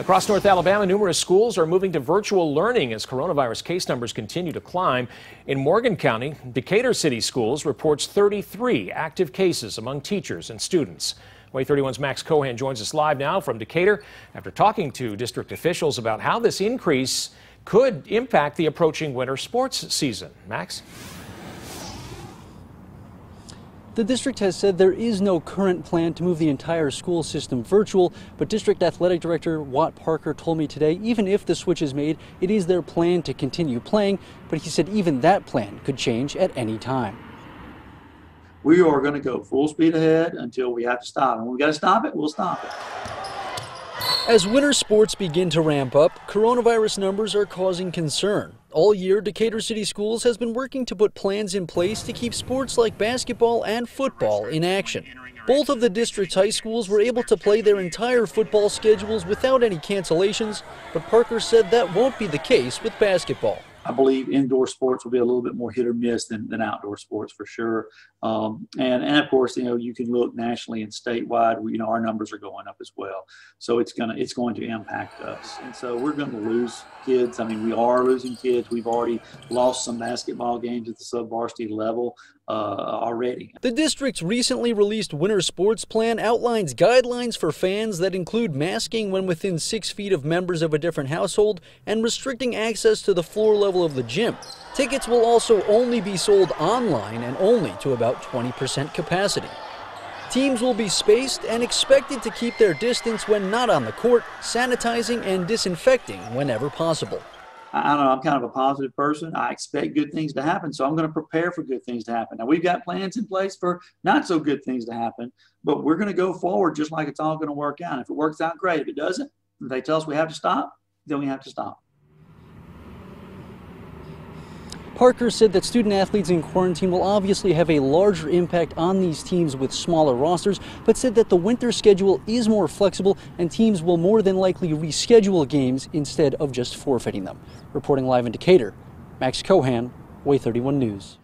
Across North Alabama, numerous schools are moving to virtual learning as coronavirus case numbers continue to climb. In Morgan County, Decatur City Schools reports 33 active cases among teachers and students. WAAY 31's Max Cohan joins us live now from Decatur after talking to district officials about how this increase could impact the approaching winter sports season. Max? The district has said there is no current plan to move the entire school system virtual, but District Athletic Director Watt Parker told me today even if the switch is made, it is their plan to continue playing, but he said even that plan could change at any time. We are going to go full speed ahead until we have to stop. And when we got to stop it, we'll stop it. As winter sports begin to ramp up, coronavirus numbers are causing concern. All year, Decatur City Schools has been working to put plans in place to keep sports like basketball and football in action. Both of the district's high schools were able to play their entire football schedules without any cancellations, but Parker said that won't be the case with basketball. I believe indoor sports will be a little bit more hit or miss than, than outdoor sports for sure. Um, and, and of course, you know, you can look nationally and statewide, you know, our numbers are going up as well. So it's going to, it's going to impact us. And so we're going to lose kids. I mean, we are losing kids. We've already lost some basketball games at the sub varsity level uh, already. The district's recently released winter sports plan outlines guidelines for fans that include masking when within six feet of members of a different household and restricting access to the floor level of the gym. Tickets will also only be sold online and only to about 20% capacity. Teams will be spaced and expected to keep their distance when not on the court, sanitizing and disinfecting whenever possible. I don't know, I'm kind of a positive person. I expect good things to happen, so I'm going to prepare for good things to happen. Now, we've got plans in place for not so good things to happen, but we're going to go forward just like it's all going to work out. If it works out, great. If it doesn't, if they tell us we have to stop, then we have to stop. Parker said that student athletes in quarantine will obviously have a larger impact on these teams with smaller rosters, but said that the winter schedule is more flexible and teams will more than likely reschedule games instead of just forfeiting them. Reporting live in Decatur, Max Cohan, WAAY 31 News.